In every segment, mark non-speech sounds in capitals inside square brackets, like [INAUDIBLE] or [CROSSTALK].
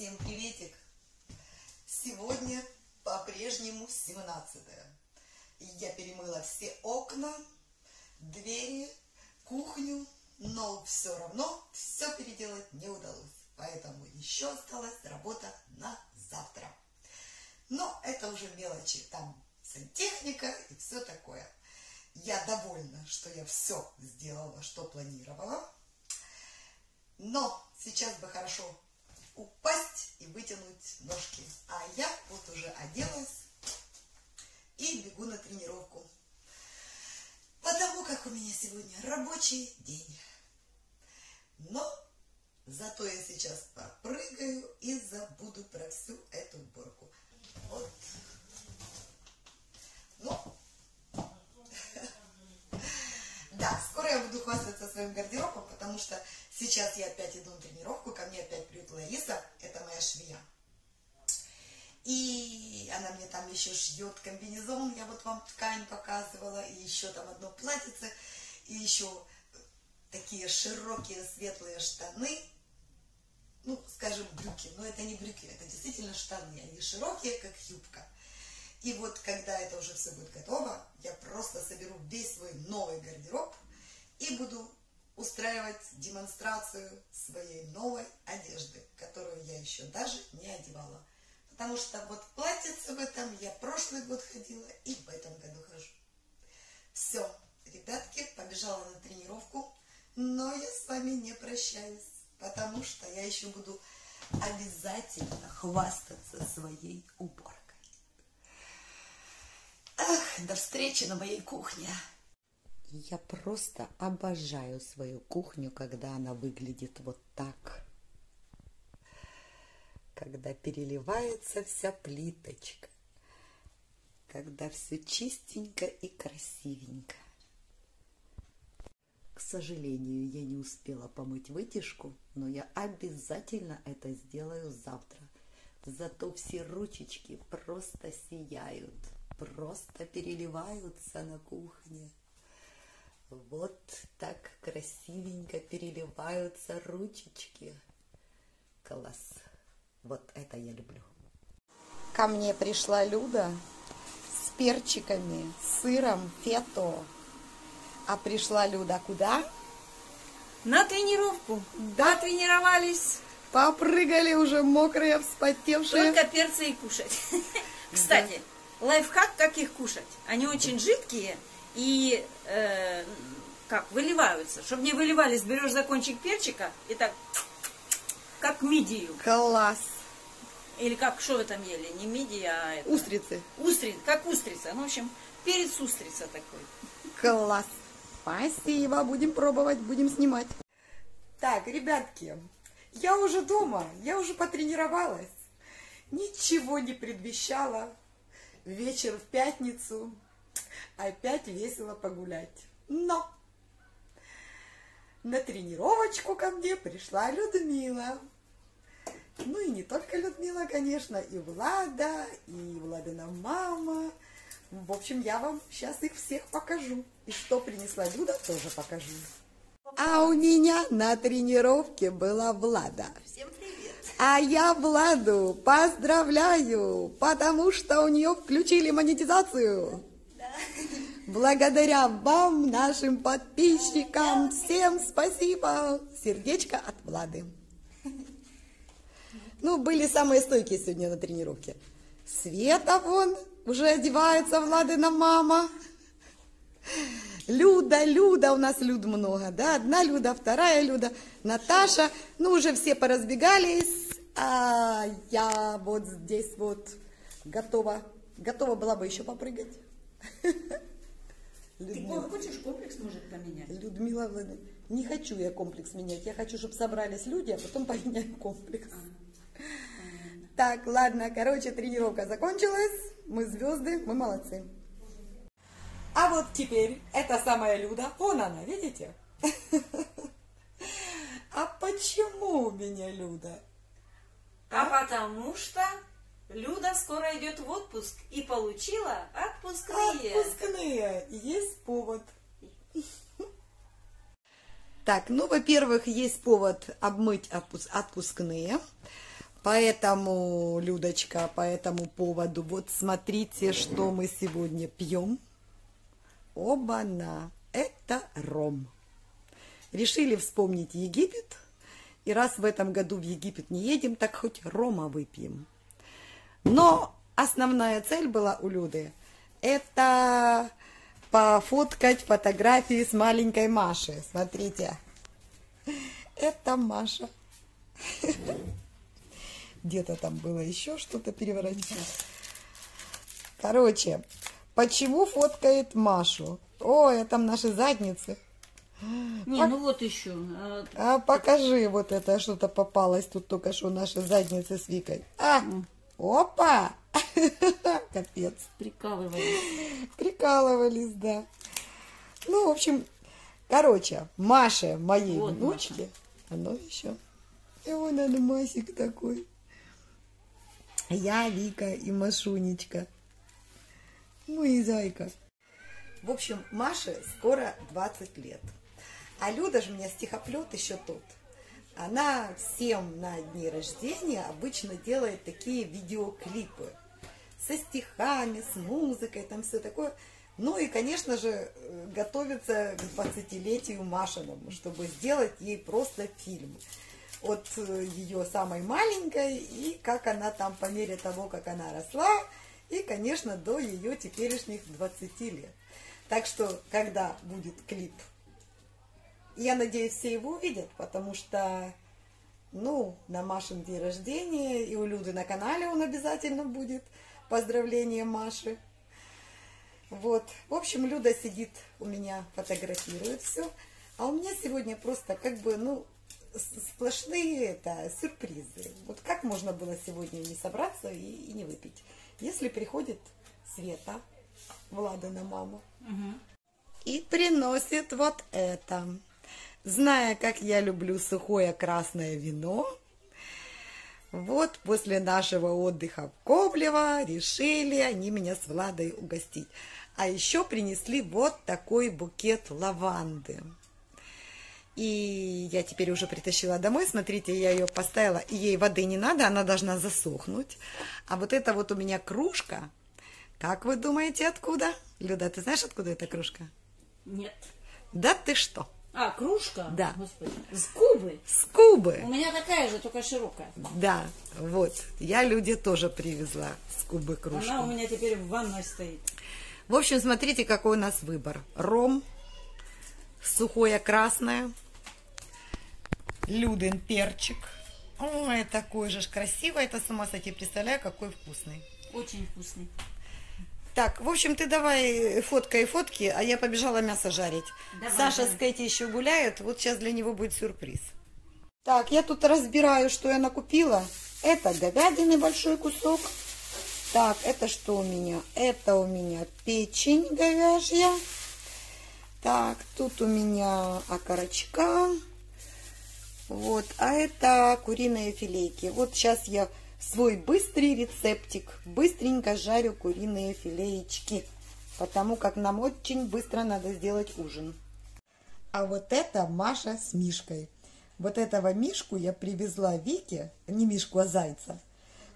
Всем приветик! Сегодня по-прежнему 17 Я перемыла все окна, двери, кухню, но все равно все переделать не удалось. Поэтому еще осталась работа на завтра. Но это уже мелочи, там сантехника и все такое. Я довольна, что я все сделала, что планировала. Но сейчас бы хорошо упасть и вытянуть ножки. А я вот уже оделась и бегу на тренировку. Потому как у меня сегодня рабочий день. Но зато я сейчас попрыгаю и забуду про всю эту уборку. Вот. Ну, [LAUGHS] да, скоро я буду хвастаться своим гардеробом, потому что сейчас я опять иду на тренировку, ко мне опять придет Лариса, это моя швея. И она мне там еще шьет комбинезон, я вот вам ткань показывала, и еще там одно платьице, и еще такие широкие светлые штаны, ну, скажем, брюки, но это не брюки, это действительно штаны, они широкие, как юбка. И вот когда это уже все будет готово, я просто соберу весь свой новый гардероб и буду устраивать демонстрацию своей новой одежды, которую я еще даже не одевала. Потому что вот платьице в этом я прошлый год ходила и в этом году хожу. Все, ребятки, побежала на тренировку, но я с вами не прощаюсь, потому что я еще буду обязательно хвастаться своей уборкой. Ах, до встречи на моей кухне. Я просто обожаю свою кухню, когда она выглядит вот так. Когда переливается вся плиточка. Когда все чистенько и красивенько. К сожалению, я не успела помыть вытяжку, но я обязательно это сделаю завтра. Зато все ручечки просто сияют просто переливаются на кухне. Вот так красивенько переливаются ручечки. Класс. Вот это я люблю. Ко мне пришла Люда с перчиками, сыром, фето. А пришла Люда куда? На тренировку. Да, тренировались. Попрыгали уже мокрые, вспотевшие. Только перцы и кушать. [LAUGHS] Кстати, лайфхак, как их кушать. Они очень жидкие и э, как выливаются. Чтобы не выливались, берешь за кончик перчика и так, как мидию. Класс. Или как, что вы там ели? Не мидия, а это... Устрицы. Устриц, как устрица. Ну, в общем, перец устрица такой. Класс. Спасибо, будем пробовать, будем снимать. Так, ребятки, я уже дома, я уже потренировалась. Ничего не предвещало вечер в пятницу опять весело погулять. Но на тренировочку ко мне пришла Людмила. Ну и не только Людмила, конечно, и Влада, и Владина мама. В общем, я вам сейчас их всех покажу. И что принесла Люда, тоже покажу. А у меня на тренировке была Влада. Всем привет. А я Владу поздравляю, потому что у нее включили монетизацию. Да. Благодаря вам, нашим подписчикам, всем спасибо. Сердечко от Влады. Ну, были самые стойкие сегодня на тренировке. Света вон уже одевается, Владина мама. Люда, Люда, у нас Люд много, да, одна Люда, вторая Люда, Наташа, ну, уже все поразбегались, а я вот здесь вот готова, готова была бы еще попрыгать. Ты хочешь комплекс, может, поменять? Людмила Владимировна, не хочу я комплекс менять, я хочу, чтобы собрались люди, а потом [LAUGHS] поменяем комплекс. Так, ладно, короче, тренировка закончилась, мы звезды, мы молодцы. А вот теперь эта самая Люда, вон она, видите? [LAUGHS] А почему у меня Люда? А потому что Люда скоро идет в отпуск и получила отпускные. Отпускные. Есть повод. [LAUGHS] Так, ну, во-первых, есть повод обмыть отпуск- отпускные, Поэтому, Людочка, по этому поводу, вот смотрите, что мы сегодня пьем. Оба-на, это ром. Решили вспомнить Египет, и раз в этом году в Египет не едем, так хоть рома выпьем. Но основная цель была у Люды – это пофоткать фотографии с маленькой Машей. Смотрите, это Маша. Где-то там было еще что-то переворотить. Короче, почему фоткает Машу? Ой, а там наши задницы. Не, ну вот еще. А, А покажи, вот это что-то попалось тут только что наши задницы с Викой. А, опа! [LAUGHS] Капец. Прикалывались. Прикалывались, да. Ну, в общем, короче, Маше, моей Вот внучке, оно еще. И вон он Масик такой. Я, Вика и Машунечка. Ну и зайка. В общем, Маше скоро 20 лет. А Люда же у меня стихоплет еще тот. Она всем на дни рождения обычно делает такие видеоклипы со стихами, с музыкой, там все такое. Ну и, конечно же, э, готовится к 20-летию Машиному, чтобы сделать ей просто фильм от э, ее самой маленькой и как она там по мере того, как она росла, и, конечно, до ее теперешних 20 лет. Так что, когда будет клип, я надеюсь, все его увидят, потому что, ну, на Машин день рождения, и у Люды на канале он обязательно будет. Поздравление Маши. Вот. В общем, Люда сидит у меня, фотографирует все. А у меня сегодня просто как бы, ну, сплошные это, сюрпризы. Вот как можно было сегодня не собраться и, и не выпить? Если приходит Света, Владана мама, и приносит вот это. Зная, как я люблю сухое красное вино, вот после нашего отдыха в Коблево решили они меня с Владой угостить. А еще принесли вот такой букет лаванды. И я теперь уже притащила домой. Смотрите, я ее поставила. И ей воды не надо, она должна засохнуть. А вот это вот у меня кружка. Как вы думаете, откуда? Люда, ты знаешь, откуда эта кружка? Нет. Да ты что? А, кружка? Да. Господи. С Кубы. С Кубы. У меня такая же, только широкая. Да, вот. Я люди тоже привезла с Кубы кружку. Она у меня теперь в ванной стоит. В общем, смотрите, какой у нас выбор. Ром, сухое красное, Людин перчик. Ой, такой же красивый. Это сама, кстати, представляю, какой вкусный. Очень вкусный. Так, в общем, ты давай фоткай фотки, а я побежала мясо жарить. Давай, Саша давай. с Кэти еще гуляют, вот сейчас для него будет сюрприз. Так, я тут разбираю, что я накупила. Это говядины большой кусок. Так, это что у меня? Это у меня печень говяжья. Так, тут у меня окорочка. Вот, а это куриные филейки. Вот сейчас я свой быстрый рецептик. Быстренько жарю куриные филеечки. Потому как нам очень быстро надо сделать ужин. А вот это Маша с Мишкой. Вот этого Мишку я привезла Вике, не Мишку, а Зайца.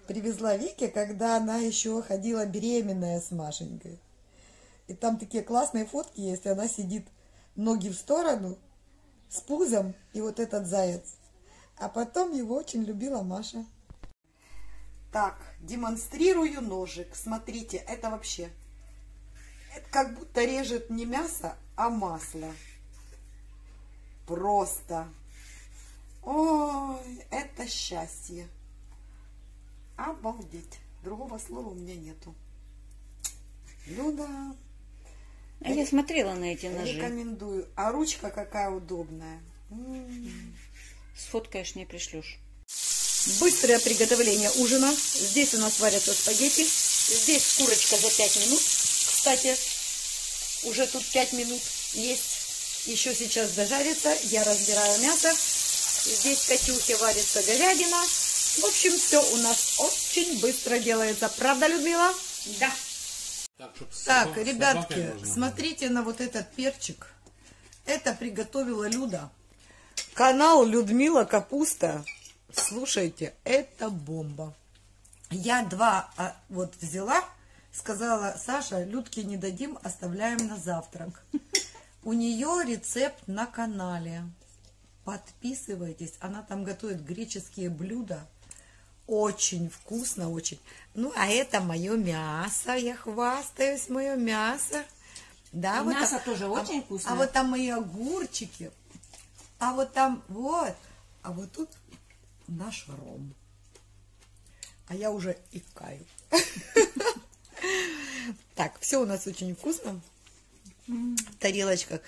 Привезла Вике, когда она еще ходила беременная с Машенькой. И там такие классные фотки есть. Она сидит ноги в сторону, с пузом, и вот этот заяц. А потом его очень любила Маша. Так, демонстрирую ножик. Смотрите, это вообще... Это как будто режет не мясо, а масло. Просто. Ой, это счастье. Обалдеть. Другого слова у меня нету. Люда, А я смотрела на эти ножи. рекомендую. А ручка какая удобная. М. Сфоткаешь, мне пришлешь. Быстрое приготовление ужина. Здесь у нас варятся спагетти. Здесь курочка за 5 минут. Кстати, уже тут 5 минут есть. Еще сейчас дожарится. Я разбираю мясо. Здесь в Катюхе варится говядина. В общем, все у нас очень быстро делается. Правда, Людмила? Да. Так, Так, собак- ребятки, смотрите на вот этот перчик. Это приготовила Люда. Канал Людмила Капуста. Слушайте, это бомба. Я два а, вот взяла, сказала, Саша, Людке не дадим, оставляем на завтрак. У нее рецепт на канале. Подписывайтесь, она там готовит греческие блюда. Очень вкусно, очень. Ну, а это мое мясо, я хвастаюсь, мое мясо. Да, И вот мясо там- тоже а- очень вкусное. А вот там мои огурчики. А вот там, вот. А вот тут наш ром. А я уже икаю. Так, все у нас очень вкусно. В тарелочках.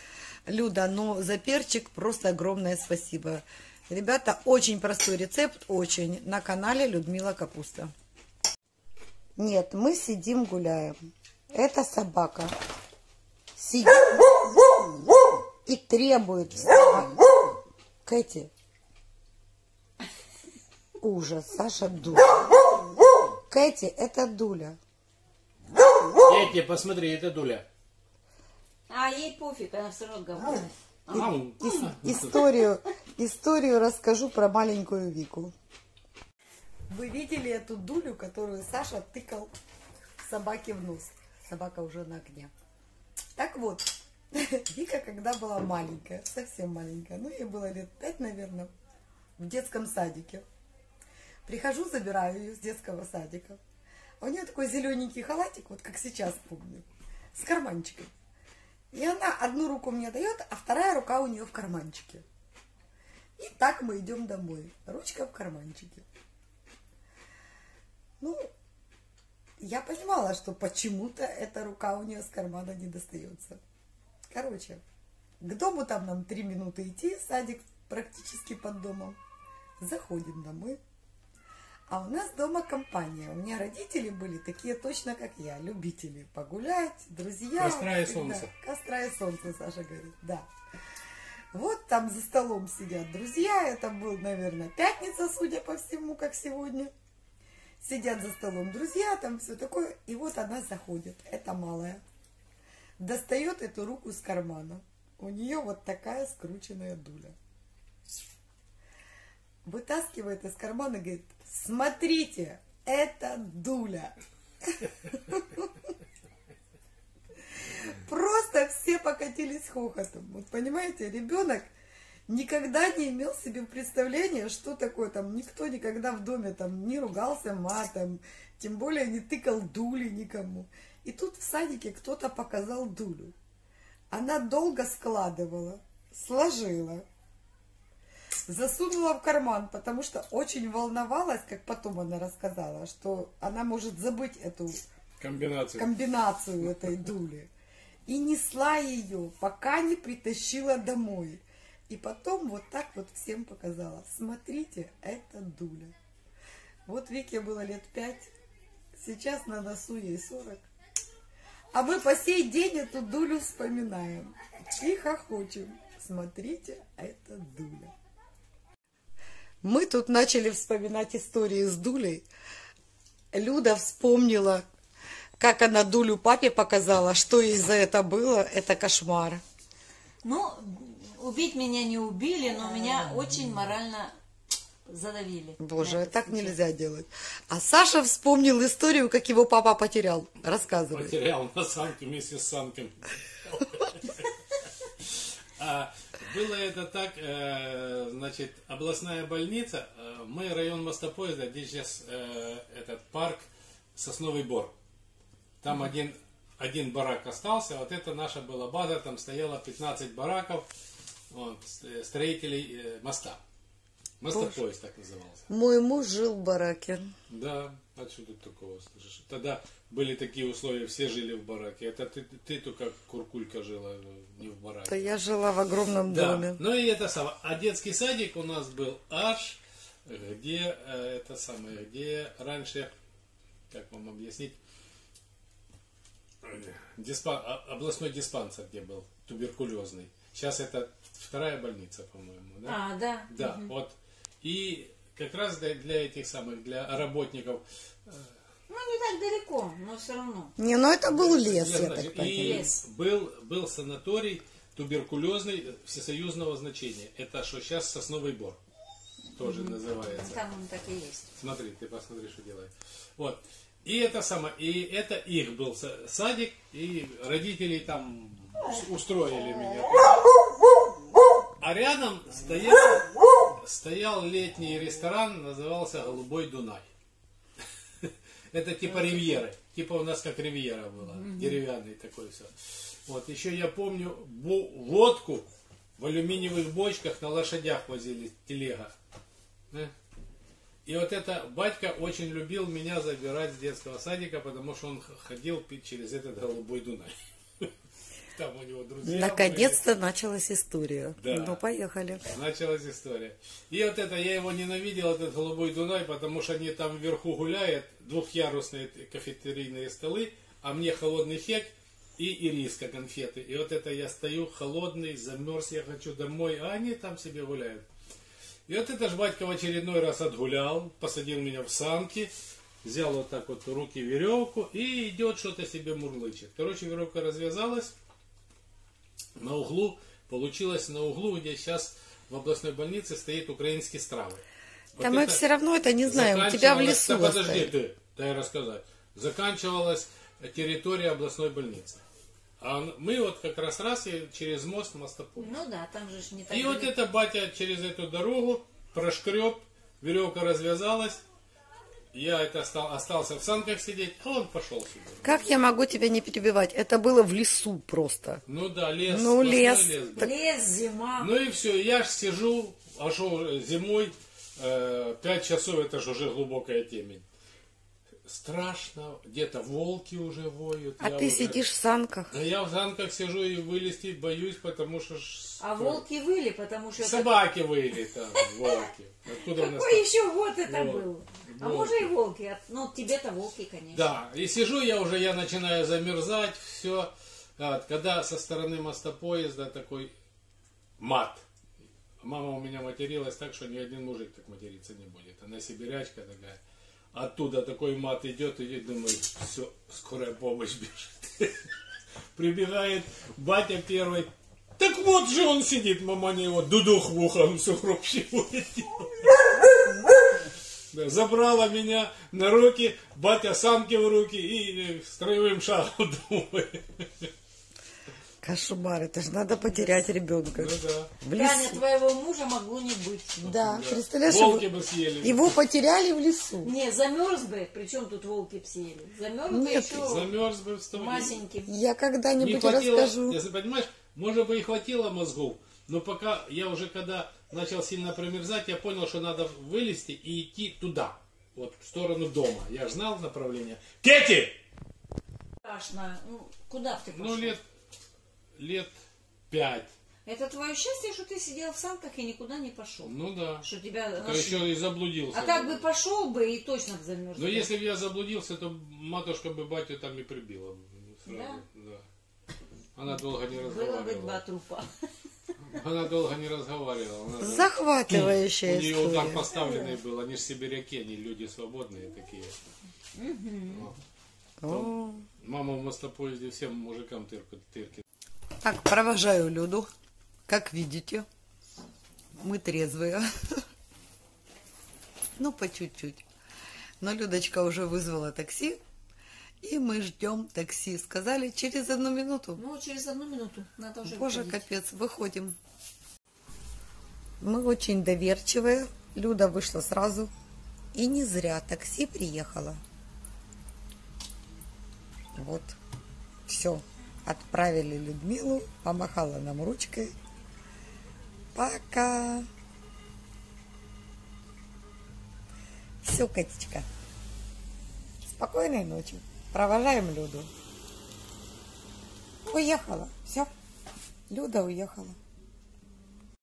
Люда, ну за перчик просто огромное спасибо. Ребята, очень простой рецепт, очень. На канале Людмила Капуста. Нет, мы сидим гуляем. Это собака. Сидит и требует. Кэти. Ужас, Саша Дуля. Кэти, это Дуля. Эти, посмотри, это Дуля. А ей пофиг, она все равно говно. Ау. Ис- историю, историю расскажу про маленькую Вику. Вы видели эту дулю, которую Саша тыкал собаке в нос? Собака уже на огне. Так вот, [LAUGHS] Вика, когда была маленькая, совсем маленькая, ну, ей было лет пять, наверное, в детском садике. Прихожу, забираю ее с детского садика. У нее такой зелененький халатик, вот как сейчас помню, с карманчиком. И она одну руку мне дает, а вторая рука у нее в карманчике. И так мы идем домой. Ручка в карманчике. Ну, я понимала, что почему-то эта рука у нее с кармана не достается. Короче, к дому там нам три минуты идти, садик практически под домом. Заходим домой. А у нас дома компания. У меня родители были такие точно, как я. Любители погулять, друзья. Костра и солнце. Костра и солнце, Саша говорит, да. Вот там за столом сидят друзья. Это был, наверное, пятница, судя по всему, как сегодня. Сидят за столом друзья, там все такое. И вот она заходит, это малая. Достает эту руку из кармана. У нее вот такая скрученная дуля. Вытаскивает из кармана и говорит, смотрите, это дуля. Просто все покатились хохотом. Вот понимаете, ребенок никогда не имел себе представления, что такое там. Никто никогда в доме там не ругался матом, тем более не тыкал дули никому. И тут в садике кто-то показал дулю. Она долго складывала, сложила, засунула в карман, потому что очень волновалась, как потом она рассказала, что она может забыть эту Комбинация. комбинацию этой дули. И несла ее, пока не притащила домой. И потом вот так вот всем показала. Смотрите, это дуля. Вот Вике было лет пять, сейчас на носу ей 40. А мы по сей день эту дулю вспоминаем. И хохочем. Смотрите, это дуля. Мы тут начали вспоминать истории с дулей. Люда вспомнила, как она дулю папе показала, что ей за это было. Это кошмар. Ну, убить меня не убили, но меня очень морально задавили. Боже, так случай. нельзя делать. А Саша вспомнил историю, как его папа потерял. Рассказывай. Потерял на санке вместе с санком. [LAUGHS] Было это так, э, значит, областная больница, э, мы район мостопоезда, где сейчас э, этот парк Сосновый Бор. Там один, один барак остался, вот это наша была база, там стояло 15 бараков вот, строителей э, моста. Мостопоезд так назывался. Мой муж жил в бараке. Да, а что тут такого слышишь? Тогда были такие условия, все жили в бараке. Это ты, ты только куркулька жила э, не в бараке. То я жила в огромном Да, доме. ну и это самое. А детский садик у нас был аж, где э, это самое, где раньше, как вам объяснить, э, диспа- а- областной диспансер, где был туберкулезный. Сейчас это вторая больница, по-моему, да? А, да. Да, вот. И как раз для, для этих самых, для работников. Ну, не так далеко, но все равно. Не, ну это был лес, я значит, так и понимаю. Лес. был, был санаторий туберкулезный всесоюзного значения. Это что сейчас сосновый бор. тоже называется. Там он так и есть. Смотри, ты посмотри, что делает. Вот. И это самое, и это их был са- садик, и родители там устроили меня. [LAUGHS] А рядом стоял, стоял летний ресторан, назывался Голубой Дунай. Это типа ривьеры. Типа у нас как ривьера была. Деревянный такой все. Вот, еще я помню, водку в алюминиевых бочках на лошадях возили телега. Э? И вот это батька очень любил меня забирать с детского садика, потому что он ходил пить через этот голубой Дунай. [LAUGHS] Там у него друзья. Наконец-то началась история. Да. Ну, поехали. Началась история. И вот это, я его ненавидел, этот голубой Дунай, потому что они там вверху гуляют, двухъярусные кафетерийные столы, а мне холодный хек и ириска конфеты. И вот это я стою холодный, замерз, я хочу домой, а они там себе гуляют. И вот это ж батька в очередной раз отгулял, посадил меня в санки, взял вот так вот руки веревку и идет что-то себе мурлычет. Короче, веревка развязалась, на углу, получилось на углу, где сейчас в областной больнице стоит украинский стравы. Вот Да мы все равно это не знаем. У тебя в лесу Да подожди оставили. ты, дай рассказать. Заканчивалась территория областной больницы. А мы вот как раз раз и через мост мостопой. Ну да, там же не так И вот далеко. это батя через эту дорогу прошкреб, веревка развязалась, я это стал, остался в санках сидеть, а он пошел сюда. Как я могу тебя не перебивать? Это было в лесу просто. Ну да, лес. Ну, сплошной лес. был. Лес, зима. Ну и все, я ж сижу, а что зимой, э, 5 часов, это же уже глубокая темень. Страшно, где-то волки уже воют. А ты уже- сидишь в санках. Да я в санках сижу и вылезти боюсь, потому что... ж- А волки выли, потому что... это- Собаки выли там, волки. Откуда у нас Какой еще год это Вот. был? А Волки. может и волки. Ну, тебе-то волки, конечно. Да, и сижу я уже, я начинаю замерзать, все. когда со стороны моста поезда такой мат. Мама у меня материлась так, что ни один мужик так материться не будет. Она сибирячка такая. Оттуда такой мат идет, и думаю, все, скорая помощь бежит. [LAUGHS] Прибегает батя первый. Так вот же он сидит, мама его дудух в ухо, он все хрупщевает. Да, забрала меня на руки, батя самки в руки и э, строевым шагом [LAUGHS] домой. Кошмар, это же надо потерять ребенка. Ну да. В Таня, лесу. твоего мужа могло не быть. Да, представляешь, Волки его, бы съели. его потеряли в лесу. Не, замерз бы, причем тут волки съели. Замерз бы Нет, еще Замерз бы масеньким. Я Не когда-нибудь хватило, расскажу. если понимаешь, может бы и хватило мозгов, но пока я уже когда начал сильно промерзать, я понял, что надо вылезти и идти туда, вот в сторону дома. Я знал направление. Кети! Страшно. Ну, куда ты пошел? Ну, лет, лет пять. Это твое счастье, что ты сидел в санках и никуда не пошел. Ну да. Что тебя То нашли. еще и заблудился. А как бы пошел бы и точно бы замерз. Но бы. если бы я заблудился, то матушка бы батю там и прибила. Сразу. Да? Она долго не Было бы два разговаривала. трупа. [LAUGHS] Она долго не разговаривала. Она Захватывающая У нее удар поставленный был. Они же сибиряки, они люди свободные такие. О. Мама в мостопоезде всем мужикам тырку, тырки. Так, провожаю Люду. Как видите, мы трезвые. [LAUGHS] Ну, по чуть-чуть. Но Людочка уже вызвала такси, и мы ждем такси. Сказали через одну минуту. Ну, через одну минуту надо уже Боже, выходить. капец, выходим. Мы очень доверчивые. Люда вышла сразу. И не зря такси приехало. Вот. Все. Отправили Людмилу. Помахала нам ручкой. Пока. Все, Катечка. Спокойной ночи. Провожаем Люду. Уехала. Все. Люда уехала.